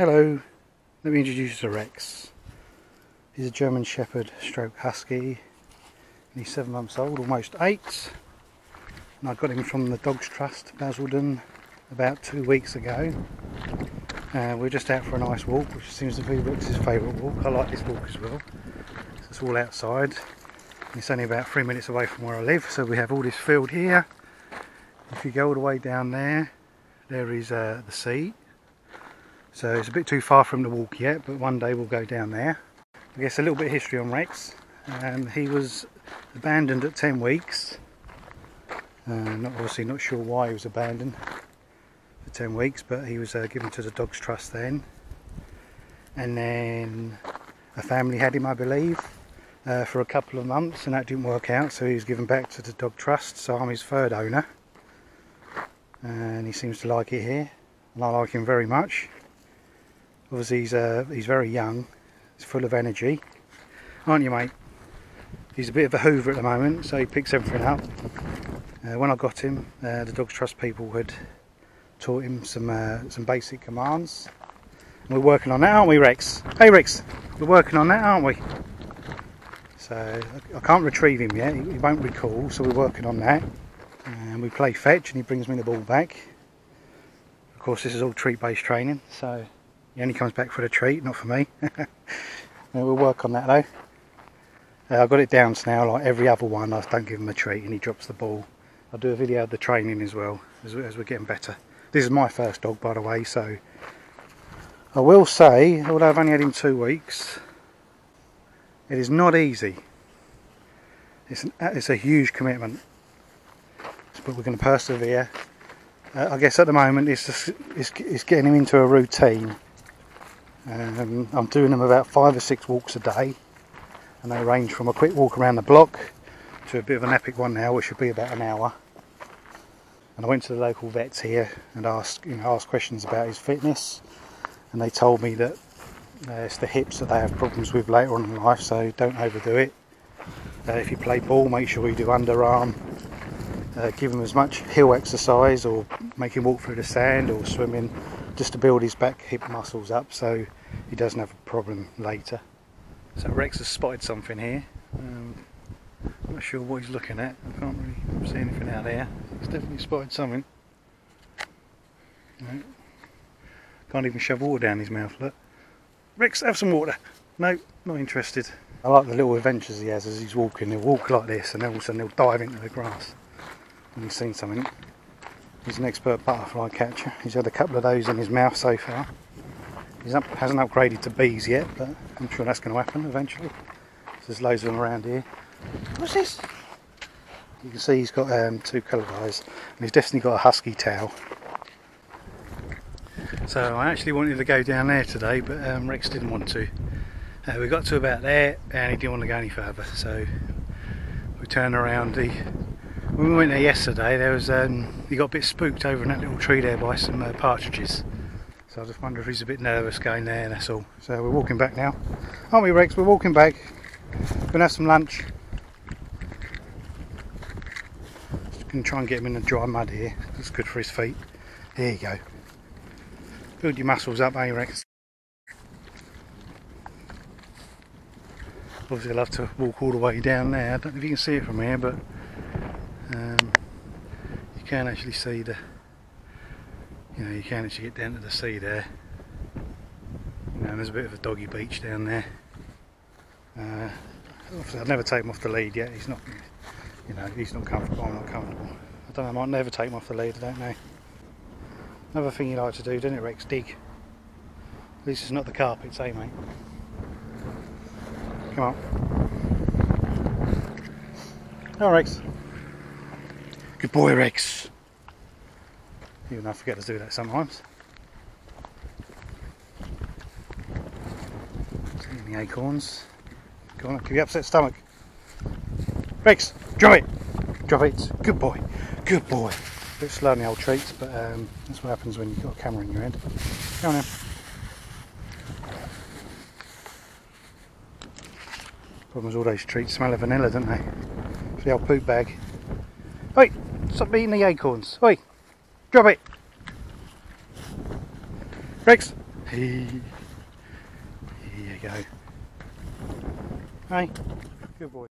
Hello, let me introduce to Rex. He's a German Shepherd stroke Husky. He's seven months old, almost eight. And I got him from the Dogs Trust, Basildon, about two weeks ago. Uh, we're just out for a nice walk, which seems to be Rex's favourite walk. I like this walk as well. It's all outside. It's only about three minutes away from where I live, so we have all this field here. If you go all the way down there, there is uh, the sea so it's a bit too far from the walk yet, but one day we'll go down there. I guess a little bit of history on Rex. Um, he was abandoned at 10 weeks. Uh, not obviously not sure why he was abandoned for 10 weeks, but he was uh, given to the Dogs Trust then. And then a family had him, I believe, uh, for a couple of months, and that didn't work out, so he was given back to the Dog Trust. So I'm his third owner, and he seems to like it here, and I like him very much. Obviously he's, uh, he's very young, he's full of energy. Aren't you mate? He's a bit of a hoover at the moment, so he picks everything up. Uh, when I got him, uh, the Dogs Trust people had taught him some uh, some basic commands. And we're working on that, aren't we Rex? Hey Rex, we're working on that, aren't we? So I can't retrieve him yet, he won't recall, so we're working on that. And we play fetch and he brings me the ball back. Of course this is all treat-based training, so he only comes back for the treat, not for me. we'll work on that though. Uh, I've got it down to now, like every other one, I don't give him a treat and he drops the ball. I'll do a video of the training as well, as, as we're getting better. This is my first dog, by the way, so... I will say, although I've only had him two weeks, it is not easy. It's, an, it's a huge commitment. But we're going to persevere. Uh, I guess at the moment it's, just, it's, it's getting him into a routine um, I'm doing them about five or six walks a day and they range from a quick walk around the block to a bit of an epic one now which should be about an hour. And I went to the local vets here and asked, you know, asked questions about his fitness and they told me that uh, it's the hips that they have problems with later on in life so don't overdo it. Uh, if you play ball make sure you do underarm. Uh, give him as much hill exercise or make him walk through the sand or swimming just to build his back hip muscles up so he doesn't have a problem later. So Rex has spotted something here. Um, I'm not sure what he's looking at. I can't really see anything out there. He's definitely spotted something. No. Can't even shove water down his mouth, look. Rex, have some water. No, not interested. I like the little adventures he has as he's walking. He'll walk like this and then all of a sudden he'll dive into the grass when he's seen something. He's an expert butterfly catcher. He's had a couple of those in his mouth so far. He up, hasn't upgraded to bees yet, but I'm sure that's going to happen eventually. There's loads of them around here. What's this? You can see he's got um, two coloured eyes, and he's definitely got a husky tail. So I actually wanted to go down there today, but um, Rex didn't want to. Uh, we got to about there, and he didn't want to go any further, so we turned around. The when we went there yesterday, there was um, he got a bit spooked over in that little tree there by some uh, partridges. So I just wonder if he's a bit nervous going there, and that's all. So we're walking back now, aren't we, Rex? We're walking back. We're gonna have some lunch. Just gonna try and get him in the dry mud here. It's good for his feet. Here you go. Build your muscles up, eh, Rex? Obviously, I'll have to walk all the way down there. I don't know if you can see it from here, but um, you can actually see the you know you can actually get down to the sea there. You know, there's a bit of a doggy beach down there. Uh, I've never taken him off the lead yet. He's not you know he's not comfortable. I'm not comfortable. I don't know I might never take him off the lead I don't know. Another thing you like to do doesn't it Rex? Dig. At least it's not the carpets eh mate? Come on. Oh Rex Good boy, Rex. Even I forget to do that sometimes. Any acorns? Go on, give you upset stomach. Rex, drop it! Drop it. Good boy. Good boy. A bit slow on the old treats, but um, that's what happens when you've got a camera in your hand. Go on now. Problem is all those treats smell of vanilla, don't they? For the old poop bag. Wait! Stop beating the acorns. Oi, drop it. Rex. Here you go. Hey, good boy.